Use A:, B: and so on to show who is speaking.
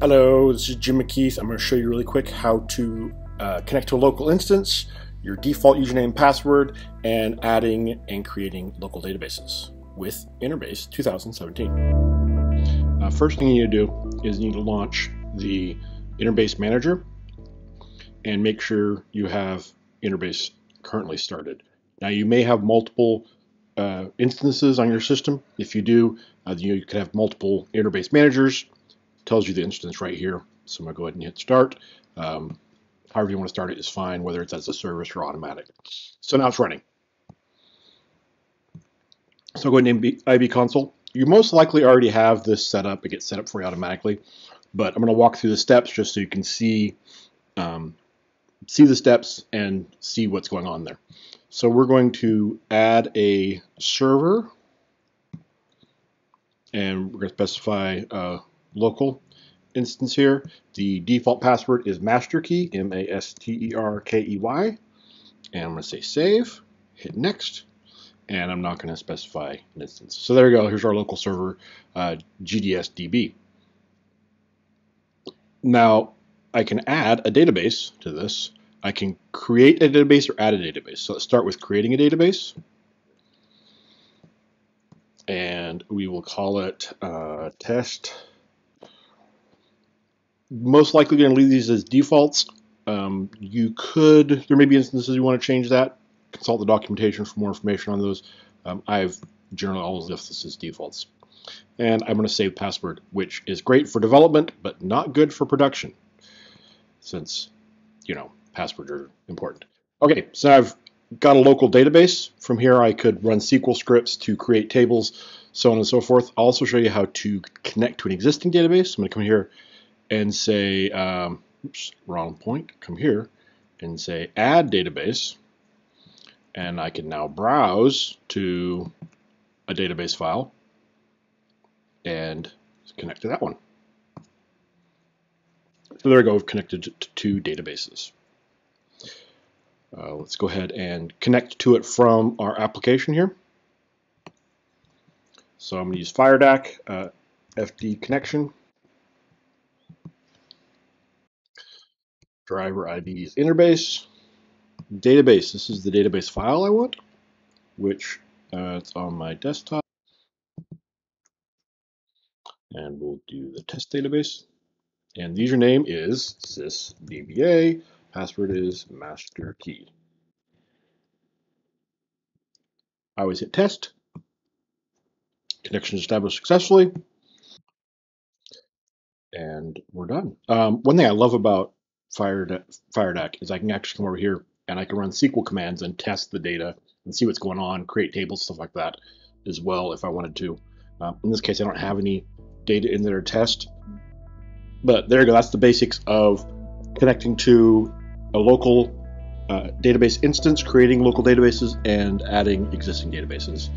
A: Hello, this is Jim McKeeth. I'm going to show you really quick how to uh, connect to a local instance, your default username and password, and adding and creating local databases with Interbase 2017.
B: Uh, first thing you need to do is you need to launch the Interbase Manager and make sure you have Interbase currently started. Now you may have multiple uh, instances on your system. If you do, uh, you, can have multiple Interbase managers tells you the instance right here. So I'm going to go ahead and hit start. Um, however you want to start it is fine, whether it's as a service or automatic. So now it's running. So go ahead and name IB console. You most likely already have this set up. It gets set up for you automatically. But I'm going to walk through the steps just so you can see um, see the steps and see what's going on there. So we're going to add a server and we're going to specify uh, local instance here. The default password is master key, M-A-S-T-E-R-K-E-Y. And I'm going to say save, hit next, and I'm not going to specify an instance. So there we go. Here's our local server, uh, GDSDB. Now, I can add a database to this. I can create a database or add a database. So let's start with creating a database. And we will call it uh, test most likely going to leave these as defaults. Um, you could, there may be instances you want to change that. Consult the documentation for more information on those. Um, I've generally always left this as defaults. And I'm going to save password, which is great for development, but not good for production, since, you know, passwords are important. Okay, so I've got a local database. From here, I could run SQL scripts to create tables, so on and so forth. I'll also show you how to connect to an existing database. I'm going to come here and say, um, oops, wrong point, come here and say add database. And I can now browse to a database file and connect to that one. So there we go, we've connected to two databases. Uh, let's go ahead and connect to it from our application here. So I'm going to use FireDAC, uh, FD connection, driver IDs interbase, database. This is the database file I want, which uh, it's on my desktop. And we'll do the test database. And the username is sysdba. Password is master key. I always hit test. Connection established successfully. And we're done. Um, one thing I love about FireDAC is I can actually come over here and I can run SQL commands and test the data and see what's going on, create tables, stuff like that as well if I wanted to. Uh, in this case, I don't have any data in there to test. But there you go. That's the basics of connecting to a local uh, database instance, creating local databases, and adding existing databases.